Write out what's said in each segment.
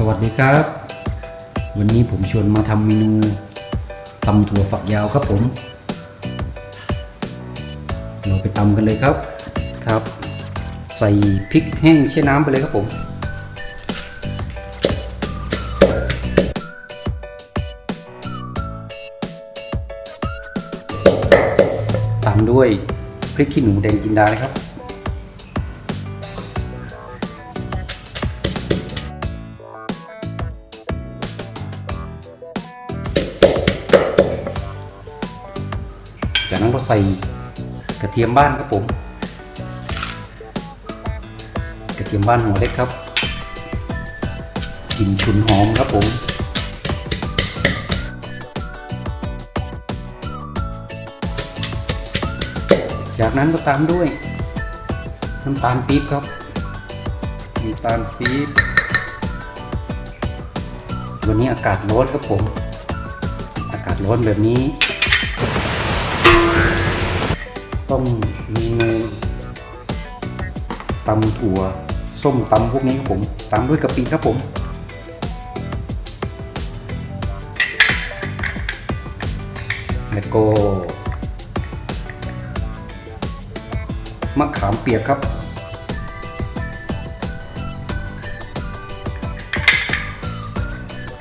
สวัสดีครับ วันนี้ผมชวนมาทำเมนูตำถั่วฝักยาวครับผม เราไปตำกันเลยครับครับ ใส่พริกแห้งแช่น้ำไปเลยครับผม ตามด้วยพริกขี้หนูแดงจินดาเลยครับ จากนั้นก็ใส่กระเทียมบ้านครับผม กระเทียมบ้านหัวเล็กครับกลิ่นฉุนหอมครับผมจากนั้นก็ตามด้วยน้ำตาลปี๊บครับน้ำตาลปี๊บวันนี้อากาศร้อนครับผม อากาศร้อนแบบนี้ ต้องมีเนยตำถั่ว ส้มตำพวกนี้ครับผมตามด้วยกะปิครับผมแล้วก็มะขามเปียกครับ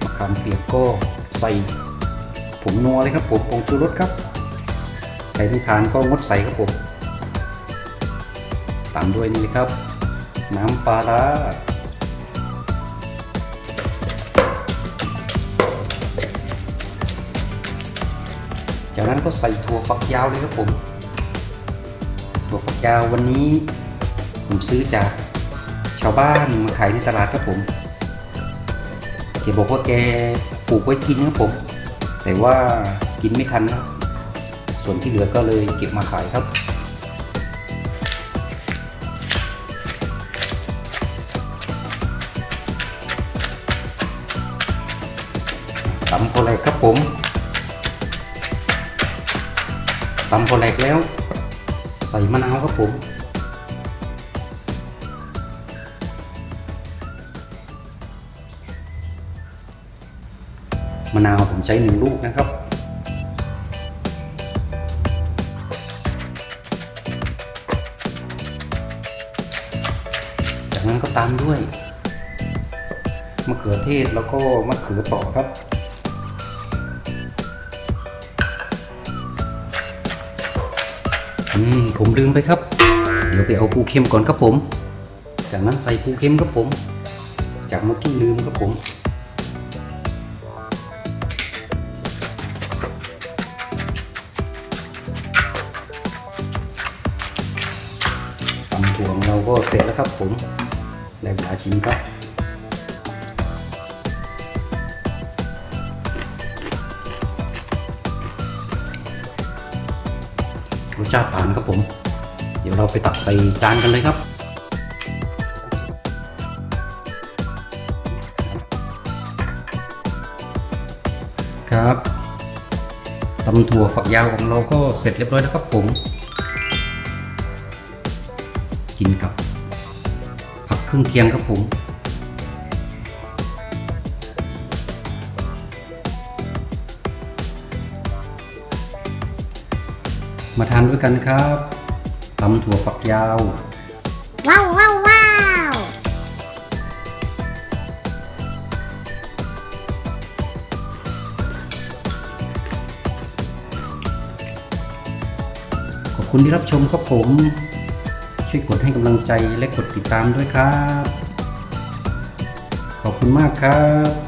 มะขามเปียกก็ใส่ผงนัวเลยครับผมผงชูรสครับ ใครไม่ทานก็งดใส่ครับผมตามด้วยนี่เลยครับ น้ำปลาร้าจากนั้นก็ใส่ถั่วฝักยาวเลยครับผม ถั่วฝักยาววันนี้ผมซื้อจากชาวบ้านมาขายในตลาดครับผมแกบอกว่าแกปลูกไว้กินครับผม แต่ว่ากินไม่ทันนะ ส่วนที่เหลือก็เลยเก็บมาขายครับ ตำโคแรกครับผมตำโคแรกแล้ว ใส่มะนาวครับผมมะนาวผมใช้หนึ่งลูกนะครับ นั้นก็ตามด้วยมะเขือเทศแล้วก็มะเขือเปราะครับ อืมผมลืมไปครับ เดี๋ยวไปเอาปูเค็มก่อนครับผม จากนั้นใส่ปูเค็มครับผม จากเมื่อกี้ลืมครับผมตำถั่วของเราก็เสร็จแล้วครับผม ได้เวลาชิมครับรสชาติผ่านครับผม เดี๋ยวเราไปตักใส่จานกันเลยครับ ครับตำถั่วฝักยาวของเราก็เสร็จเรียบร้อยแล้วครับผม กินกับผัก เครื่องเคียงครับผมมาทานด้วยกันครับตำถั่วฝักยาว ว้าวว้าวว้าวขอบคุณที่รับชมครับผม ช่วยกดให้กำลังใจและกดติดตามด้วยครับ ขอบคุณมากครับ